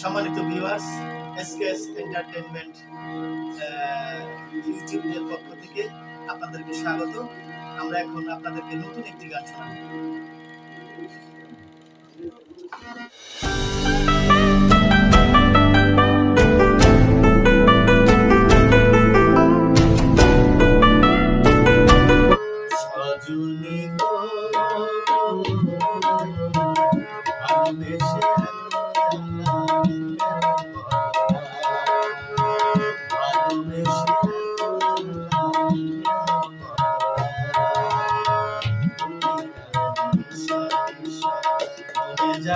সম্মানিত viewers SKS entertainment ইউটিউবের পক্ষ থেকে আপনাদেরকে স্বাগত। আমরা এখন আপনাদেরকে নতুন একটি গান শোনাবো। সজনী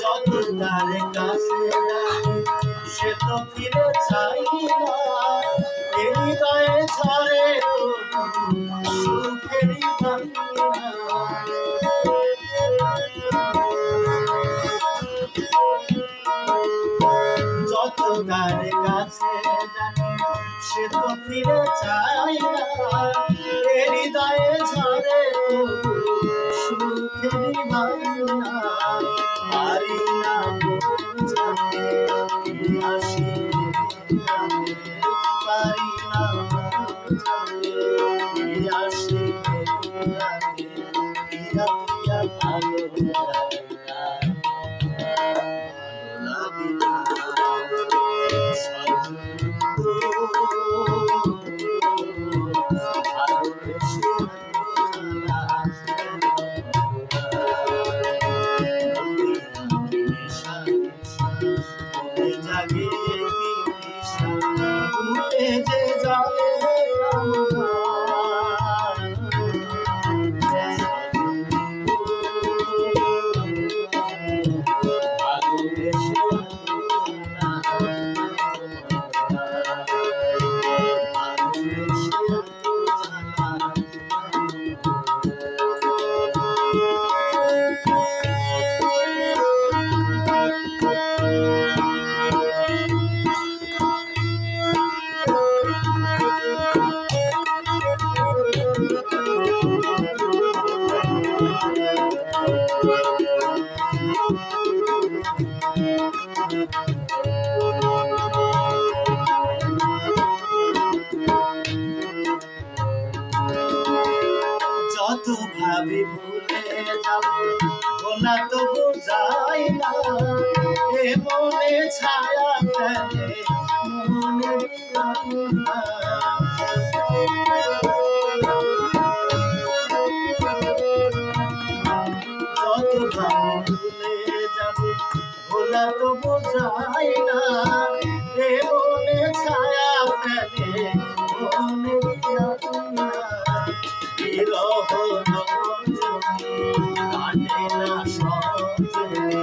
যত তারে কাছে সে তো ফিরে চাই না। হৃদয়ে ঝরে সুখেরই যত তারে সে তো ফিরে চায় না এ হৃদয়ে ঝরে ভাঙিনা। পারি না বোঝাতে কি যে জলে আমি ভুলে যাব না তো বুঝাই না। এ মনে ছায়া ফেলে, মনে যত ভুলে যাব ভোলা তো বোঝাই না। এ মনে ছায়া ফেলে you.